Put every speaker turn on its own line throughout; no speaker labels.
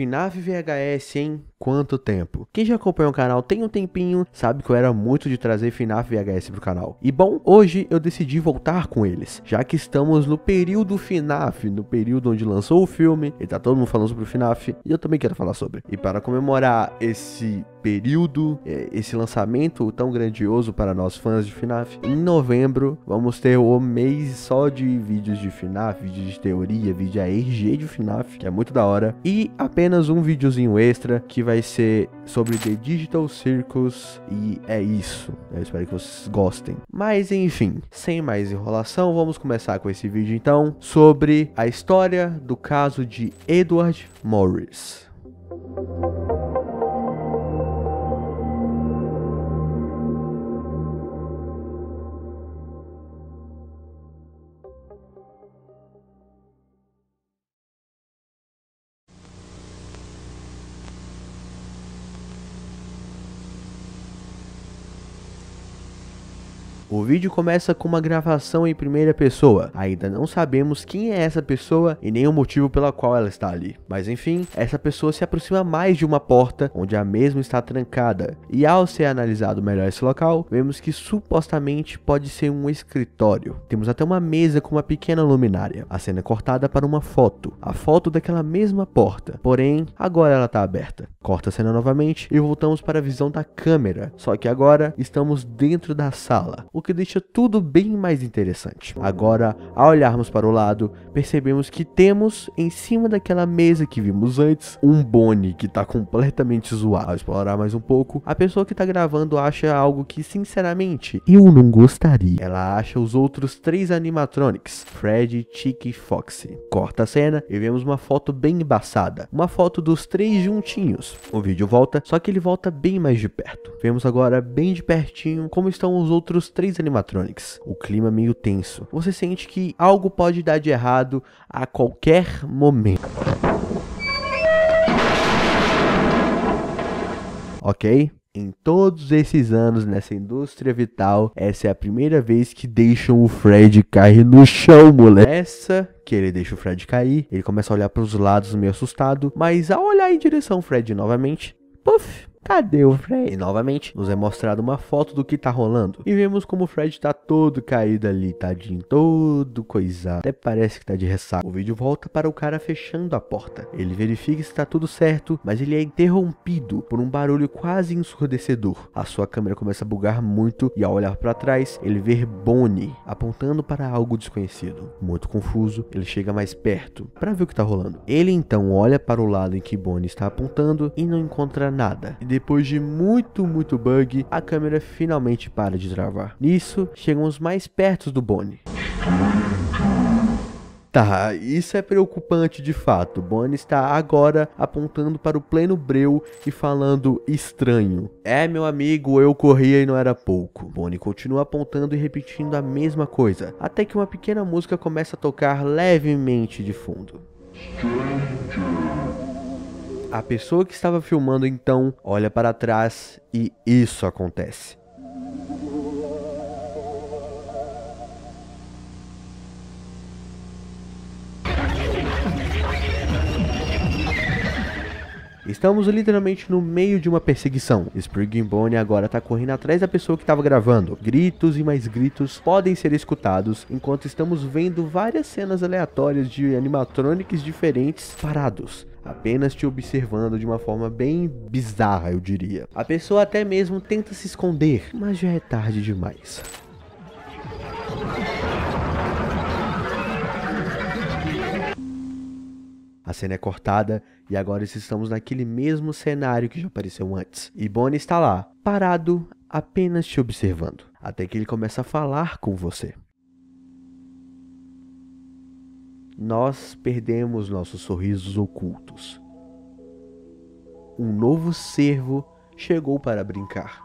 FNAF VHS, hein? Quanto tempo? Quem já acompanha o canal tem um tempinho, sabe que eu era muito de trazer FNAF VHS pro canal. E bom, hoje eu decidi voltar com eles, já que estamos no período FNAF, no período onde lançou o filme, e tá todo mundo falando sobre o FNAF, e eu também quero falar sobre. E para comemorar esse período, é, esse lançamento tão grandioso para nós fãs de FNAF, em novembro vamos ter o mês só de vídeos de FNAF, vídeos de teoria, vídeo ARG de FNAF, que é muito da hora, e apenas um videozinho extra que vai vai ser sobre The Digital Circus e é isso. Eu espero que vocês gostem. Mas enfim, sem mais enrolação, vamos começar com esse vídeo então sobre a história do caso de Edward Morris. O vídeo começa com uma gravação em primeira pessoa. Ainda não sabemos quem é essa pessoa e nem o motivo pela qual ela está ali. Mas enfim, essa pessoa se aproxima mais de uma porta onde a mesma está trancada. E ao ser analisado melhor esse local, vemos que supostamente pode ser um escritório. Temos até uma mesa com uma pequena luminária. A cena é cortada para uma foto. A foto daquela mesma porta. Porém, agora ela está aberta. Corta a cena novamente e voltamos para a visão da câmera. Só que agora estamos dentro da sala. O que deixa tudo bem mais interessante. Agora, ao olharmos para o lado, percebemos que temos em cima daquela mesa que vimos antes um Bonnie que está completamente zoado. Ao explorar mais um pouco, a pessoa que está gravando acha algo que, sinceramente, eu não gostaria. Ela acha os outros três animatronics, Fred, Chick e Foxy. Corta a cena e vemos uma foto bem embaçada, uma foto dos três juntinhos. O vídeo volta, só que ele volta bem mais de perto. Vemos agora bem de pertinho como estão os outros três três animatronics. O clima é meio tenso. Você sente que algo pode dar de errado a qualquer momento. Ok? Em todos esses anos nessa indústria vital, essa é a primeira vez que deixam o Fred cair no chão, moleque. Essa que ele deixa o Fred cair, ele começa a olhar para os lados meio assustado, mas ao olhar em direção ao Fred novamente, puff, Cadê o Fred? E novamente nos é mostrada uma foto do que tá rolando. E vemos como o Fred tá todo caído ali, tadinho, todo coisado. Até parece que tá de ressaca. O vídeo volta para o cara fechando a porta. Ele verifica se tá tudo certo, mas ele é interrompido por um barulho quase ensurdecedor. A sua câmera começa a bugar muito e ao olhar para trás, ele vê Bonnie apontando para algo desconhecido. Muito confuso, ele chega mais perto para ver o que tá rolando. Ele então olha para o lado em que Bonnie está apontando e não encontra nada. E depois de muito, muito bug, a câmera finalmente para de travar. Nisso, chegamos mais perto do Bonnie. Tá, isso é preocupante de fato. Bonnie está agora apontando para o pleno breu e falando estranho. É, meu amigo, eu corria e não era pouco. Bonnie continua apontando e repetindo a mesma coisa, até que uma pequena música começa a tocar levemente de fundo. Stranger. A pessoa que estava filmando então olha para trás e isso acontece. Estamos literalmente no meio de uma perseguição. Spring Bonnie agora está correndo atrás da pessoa que estava gravando. Gritos e mais gritos podem ser escutados enquanto estamos vendo várias cenas aleatórias de animatronics diferentes parados apenas te observando de uma forma bem bizarra, eu diria. A pessoa até mesmo tenta se esconder, mas já é tarde demais. A cena é cortada e agora estamos naquele mesmo cenário que já apareceu antes. E Bonnie está lá, parado, apenas te observando, até que ele começa a falar com você. Nós perdemos nossos sorrisos ocultos. Um novo cervo chegou para brincar.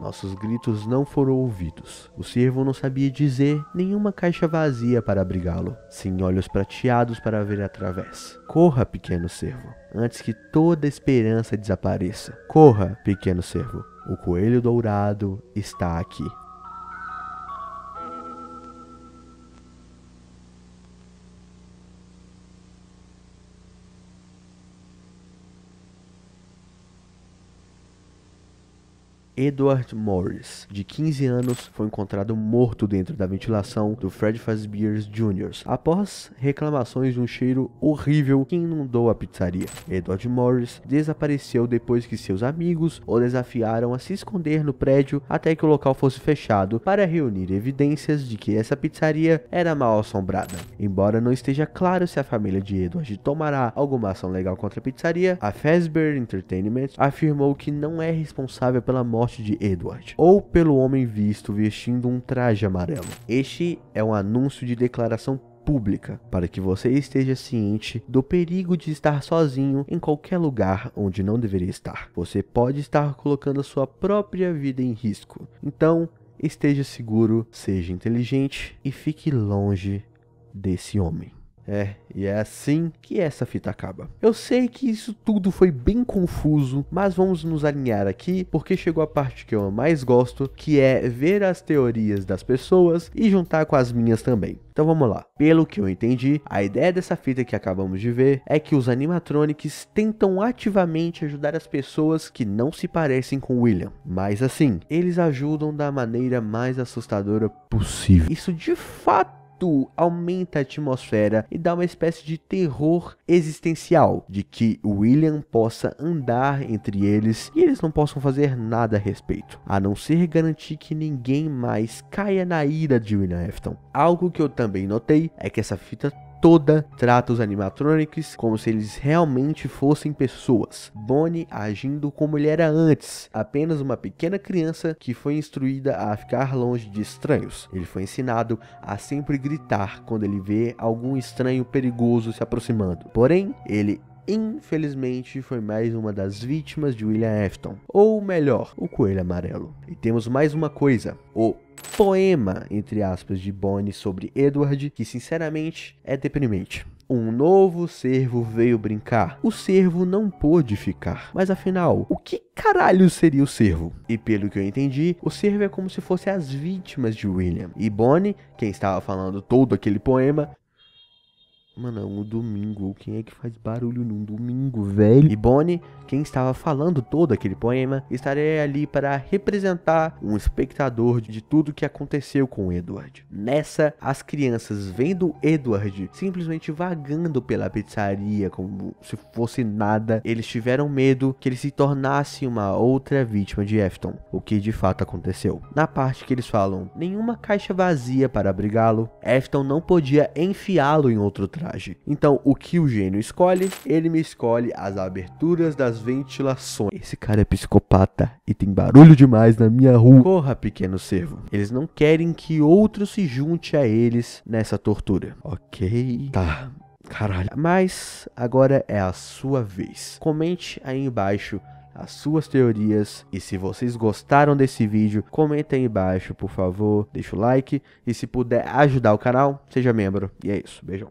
Nossos gritos não foram ouvidos. O cervo não sabia dizer nenhuma caixa vazia para abrigá-lo, sem olhos prateados para ver através. Corra, pequeno cervo, antes que toda esperança desapareça. Corra, pequeno cervo, o coelho dourado está aqui. Edward Morris, de 15 anos, foi encontrado morto dentro da ventilação do Fred Fazbear's Jr. após reclamações de um cheiro horrível que inundou a pizzaria. Edward Morris desapareceu depois que seus amigos o desafiaram a se esconder no prédio até que o local fosse fechado para reunir evidências de que essa pizzaria era mal assombrada. Embora não esteja claro se a família de Edward tomará alguma ação legal contra a pizzaria, a Fazbear Entertainment afirmou que não é responsável pela morte de Edward ou pelo homem visto vestindo um traje amarelo. Este é um anúncio de declaração pública para que você esteja ciente do perigo de estar sozinho em qualquer lugar onde não deveria estar. Você pode estar colocando a sua própria vida em risco. Então, esteja seguro, seja inteligente e fique longe desse homem. É, e é assim que essa fita acaba. Eu sei que isso tudo foi bem confuso, mas vamos nos alinhar aqui porque chegou a parte que eu mais gosto, que é ver as teorias das pessoas e juntar com as minhas também. Então vamos lá. Pelo que eu entendi, a ideia dessa fita que acabamos de ver é que os animatronics tentam ativamente ajudar as pessoas que não se parecem com William. Mas assim, eles ajudam da maneira mais assustadora possível. Isso de fato aumenta a atmosfera e dá uma espécie de terror existencial de que William possa andar entre eles e eles não possam fazer nada a respeito, a não ser garantir que ninguém mais caia na ira de William Afton. Algo que eu também notei é que essa fita toda trata os animatronics como se eles realmente fossem pessoas. Bonnie agindo como ele era antes, apenas uma pequena criança que foi instruída a ficar longe de estranhos. Ele foi ensinado a sempre gritar quando ele vê algum estranho perigoso se aproximando. Porém, ele infelizmente foi mais uma das vítimas de William Afton, ou melhor, o Coelho Amarelo. E temos mais uma coisa: o poema, entre aspas, de Bonnie sobre Edward, que sinceramente é deprimente. Um novo cervo veio brincar. O cervo não pôde ficar. Mas afinal, o que caralho seria o cervo? E pelo que eu entendi, o cervo é como se fosse as vítimas de William. E Bonnie, quem estava falando todo aquele poema, Mano, é um domingo. Quem é que faz barulho num domingo, velho? E Bonnie, quem estava falando todo aquele poema, estaria ali para representar um espectador de tudo que aconteceu com Edward. Nessa, as crianças vendo Edward simplesmente vagando pela pizzaria como se fosse nada, eles tiveram medo que ele se tornasse uma outra vítima de Efton, o que de fato aconteceu. Na parte que eles falam, nenhuma caixa vazia para abrigá-lo, Efton não podia enfiá-lo em outro traje Então, o que o gênio escolhe? Ele me escolhe as aberturas das ventilações. Esse cara é psicopata e tem barulho demais na minha rua. Corra, pequeno servo. Eles não querem que outro se junte a eles nessa tortura. Ok. Tá. Caralho. Mas agora é a sua vez. Comente aí embaixo as suas teorias. E se vocês gostaram desse vídeo, comentem aí embaixo, por favor. Deixa o like. E se puder ajudar o canal, seja membro. E é isso. Beijão.